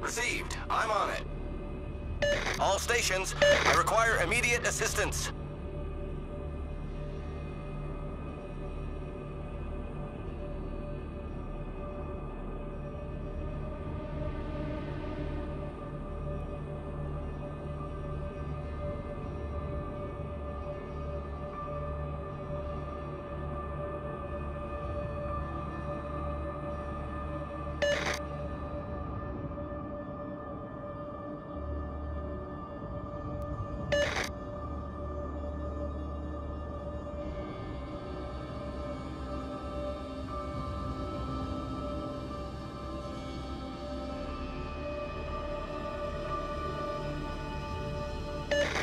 Received. I'm on it. All stations, I require immediate assistance.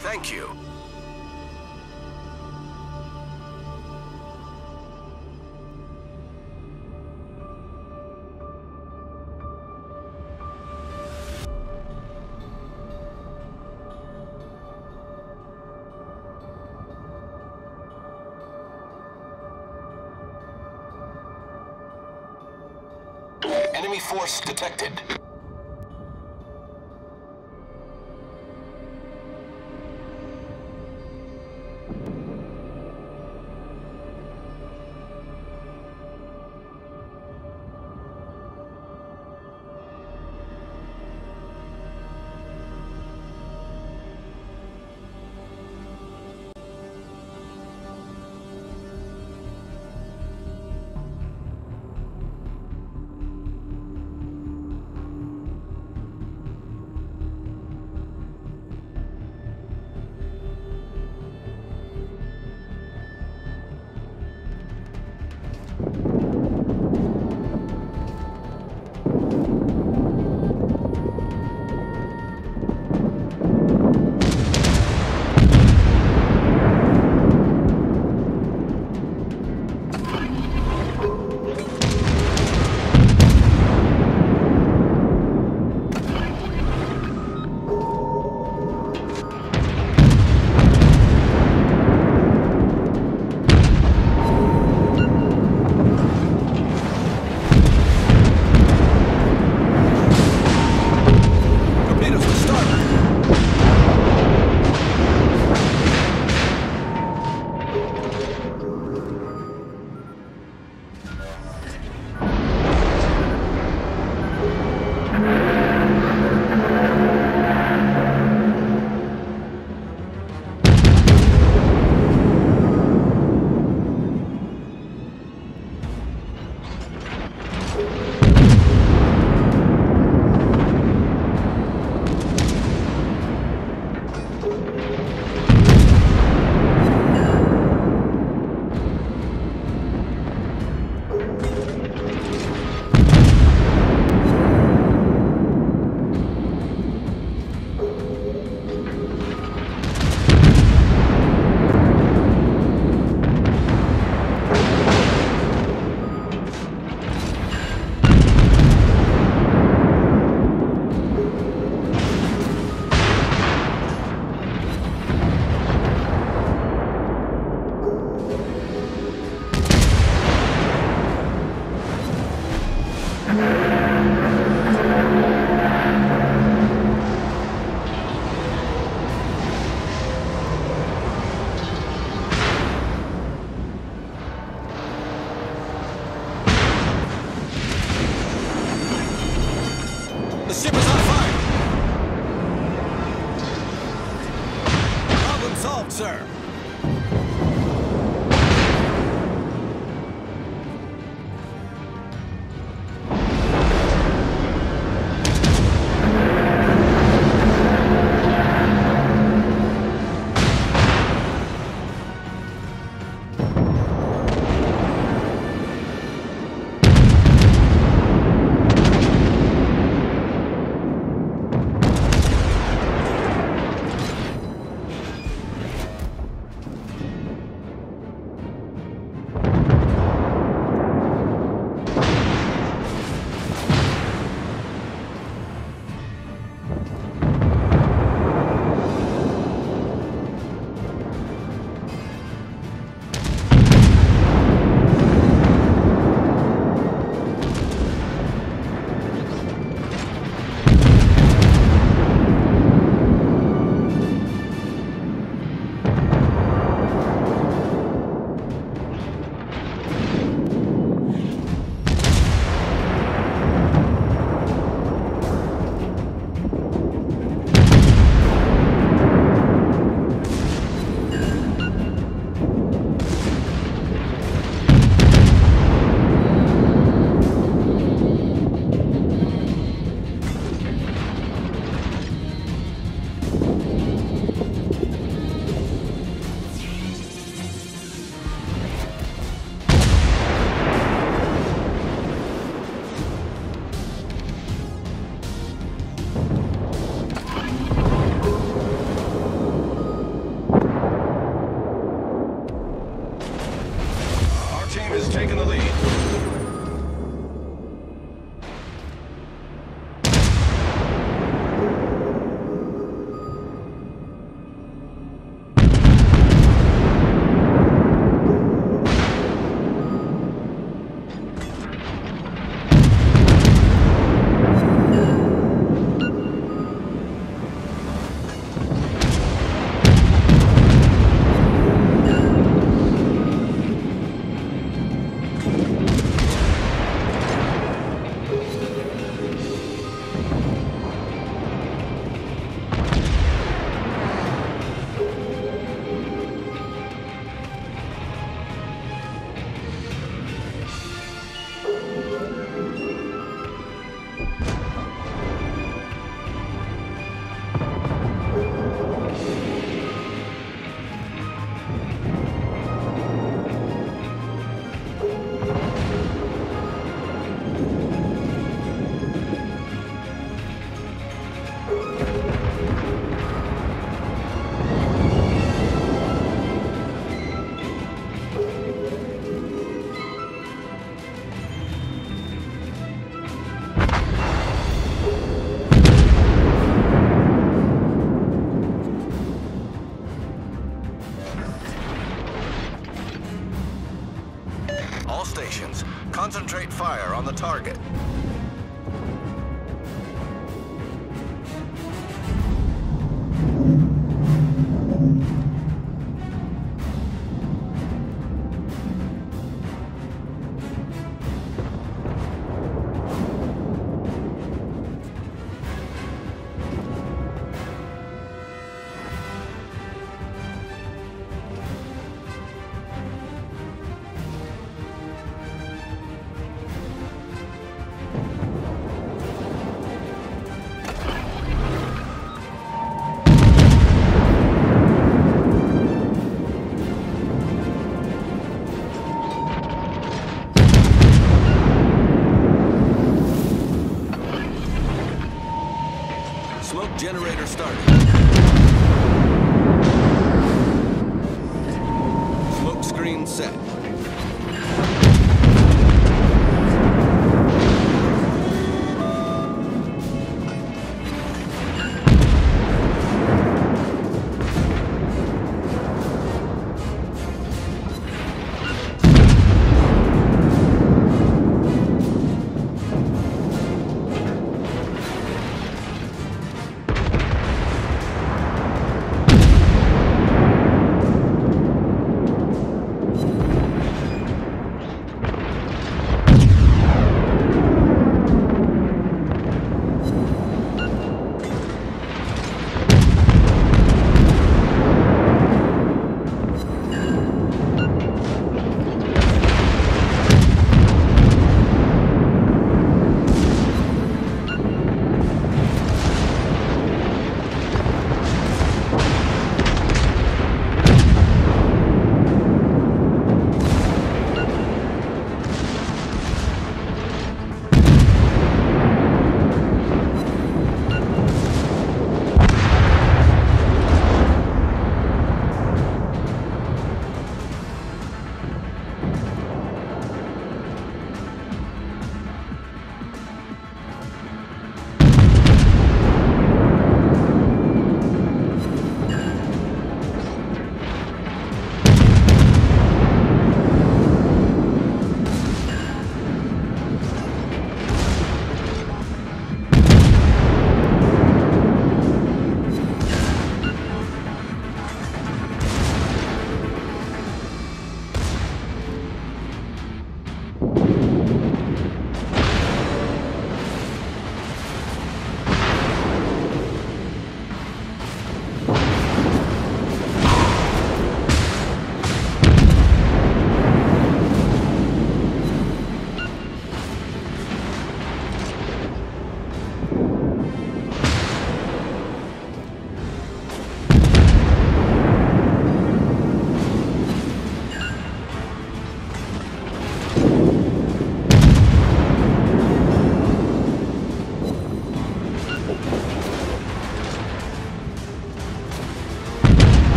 Thank you. Enemy force detected. Target. Smoke generator started. Smoke screen set.